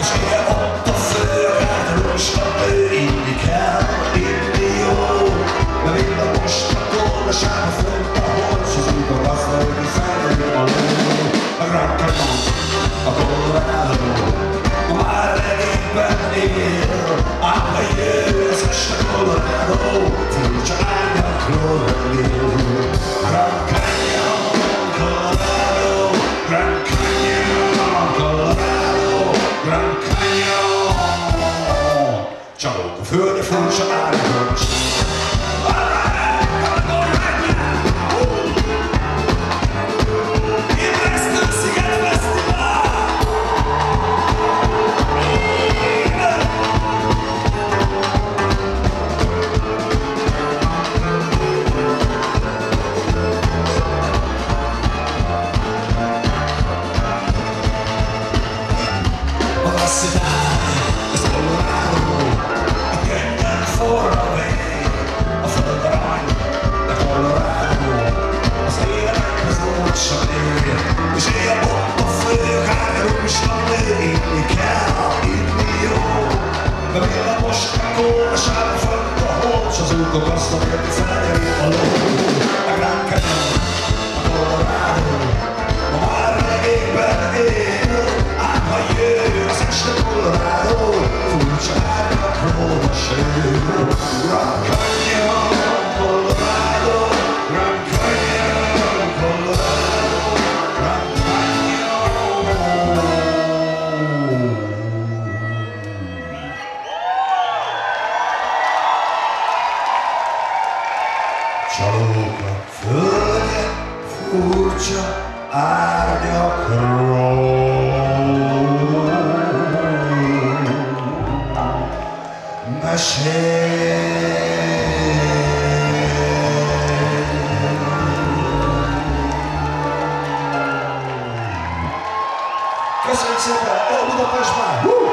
És mire a főrád rosta ő inni kell, inni jó a most a tornaság a fönt a holc Az úton az női felnő a ló A rakanó, a korráló Ma már regényben él a jövő az este Colorado Furcsa árnyakról él A rakanó Grand Canyon. Csalók a földre furcsa árnyakról, Ott a villamos kóraság fönt a holcs, az úk a gazdag, felnyeri a Čaruka Quer furcsa árnyakról. Mesél. Köszönjük szépen, Elbudapestben! Uh!